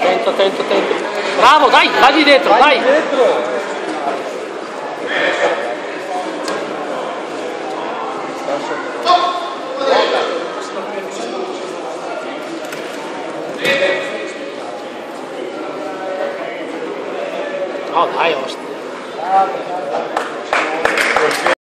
Attento, attento, attento. Bravo, dai, vai di dentro, dai. dai. Dentro. Oh, dai, ostia.